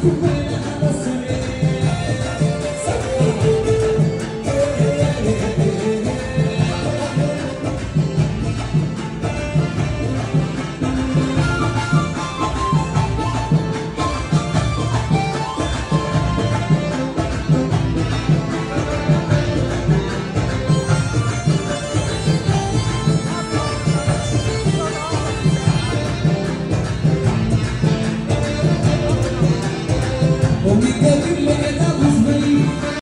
to win. Lẹ́yìn náà